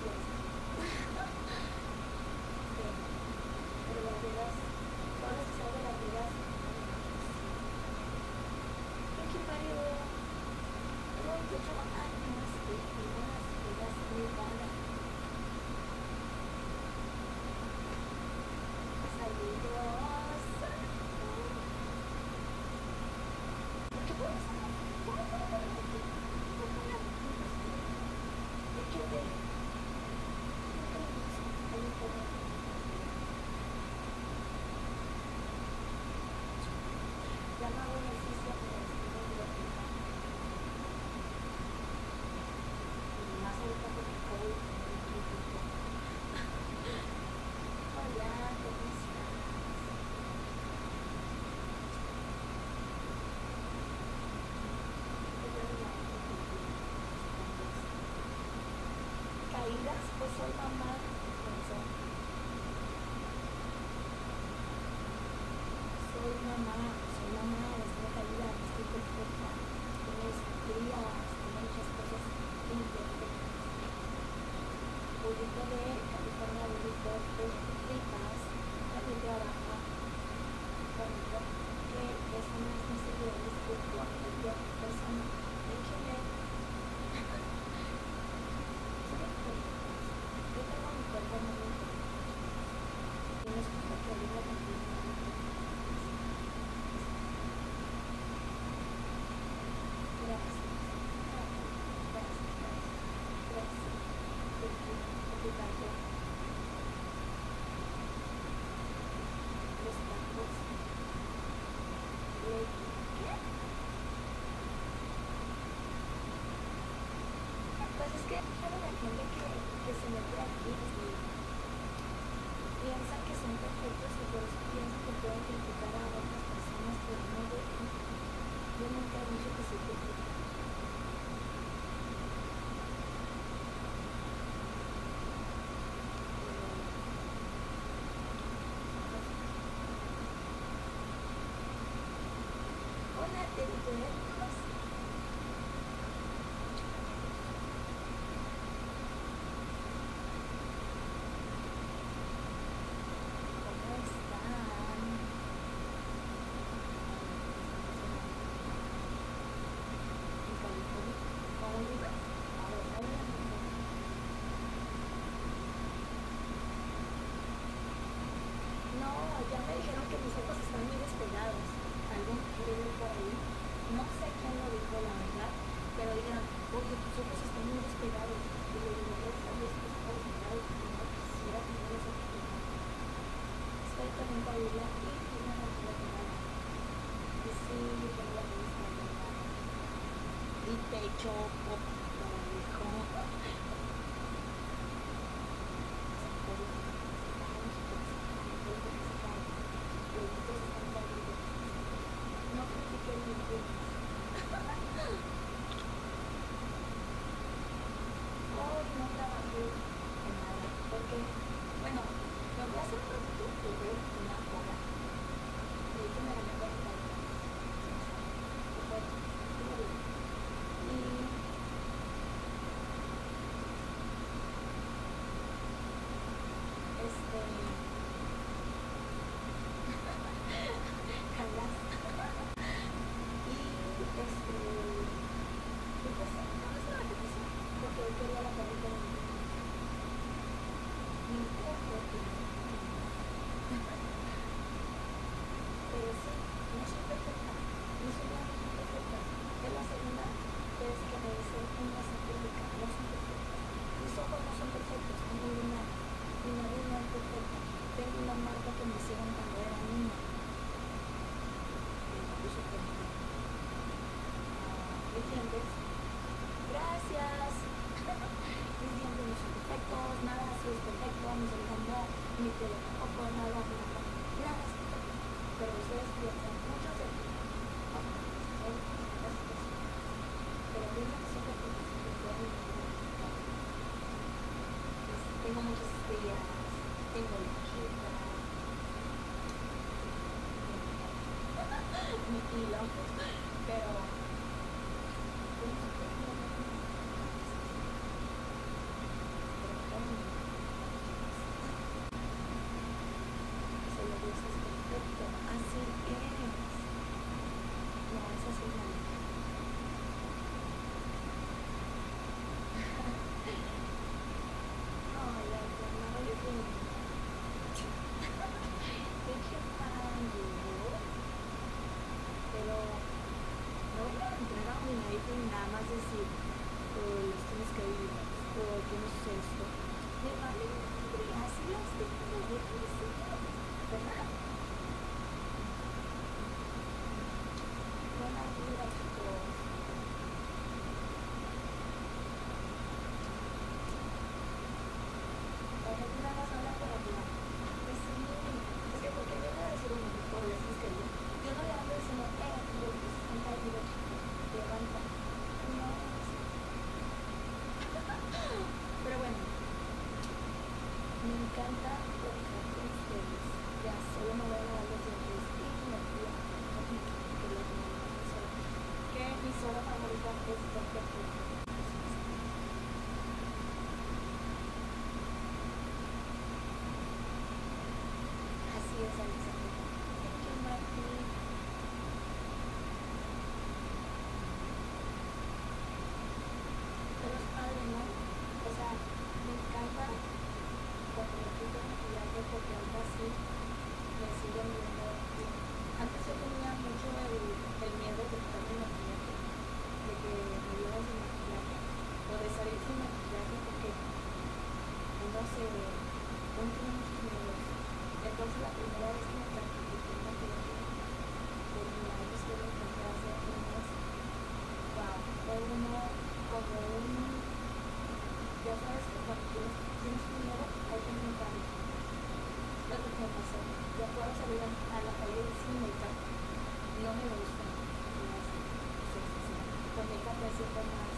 Thank you. Soy mamá, pensó. Soy mamá, soy mamá, estoy caída, estoy perfecta. Tienes crías, tengo muchas cosas imperfectas. Burrito de California, burrito de fritas, también trabaja conmigo, que eso no seguridad, es que cualquier persona, de hecho, yo tengo mi cuerpo muy importante. Y no es como que diga que Gracias. Gracias. Gracias. Gracias. Obrigado. Los tacos. Pues es que para la gente que, que se mete aquí piensan que son perfectos y por eso piensan que pueden criticar a otras personas, pero no yo, yo nunca he dicho que soy perfecta. Hola, Teritos. ¿Cómo están? En California. ¿Cómo vives? A ver, háblame. No, ya me dijeron que mis ojos están muy despegados. Algún por ahí. No sé quién lo dijo, la verdad. Pero dijeron, oye, tus ojos están muy despegados. Y le digo, gracias a Dios que está despegado. porque No quisiera tener ojos despegados. Estoy también para ir aquí y no me quiero tomar. Y sí, yo tengo la misma. Y pecho, poquito, hijo. No critiquen mis bienes. Hoy no trabajé en nada, porque, bueno, me voy a hacer un ratito y veo una hora. De hecho, me gané 40 minutos. Y bueno, estuvo bien. Y este Calas y este y pues no es una repetición porque hoy quería la carrita de mi mi cuerpo pero sí no soy perfecta mis uñas no son perfectas es la segunda vez que me dicen uñas acrílicas no son perfectas mis ojos no son perfectos tengo una mi nariz no es perfecta tengo una marca que me hicieron cuando era niña incluso con mis dientes gracias mis dientes no son perfectos nada así es perfecto mis orejas no mi pelo tampoco nada nada nada es perfecto pero ustedes piensan muchos de pero piensan que pueden tengo muchas estrellas, tengo mi kilo, pero se lo dices perfecto, así es. No, esa es una Ay, la no le tengo. De hecho, pero no voy a entrar a mi nariz y nada más decir, oh, los tienes que ir, o tienes esto. Me vale madre, así las tengo, déjame ser, ¿verdad? Buena vida, chicos. La gente nada más habla por hablar. Pues sí, es que porque yo le voy a decir un por eso es que yo, yo no le hablo diciendo, eh, yo que se sienta ahí, lo chico, levanta. No. Pero bueno, encanta ustedes. Ya solo voy a y me que lo que que mi soda favorita es. Pepper. Así es, Elizabeth. Thank you, Marty. Pero es padre, ¿no? O sea, me encanta cuando me quito el maquillaje porque ahora sí me sigue viendo bien. Antes yo tenía mucho el, el miedo de quitarme el maquillaje, de que me viera sin maquillaje, o de salir sin maquillaje porque uno se, tiene muchos miedos. Entonces la primera vez que me practiqué el maquillaje, por mi años que lo empecé a hacer mes, wow, fue uno como un, ya sabes que cuando tienes, miedo, hay que intentarlo. Lo que me pasó, ya puedo salir a, a la calle sin make-up, no me gusta, no es, sí, sí. con make-up me siento más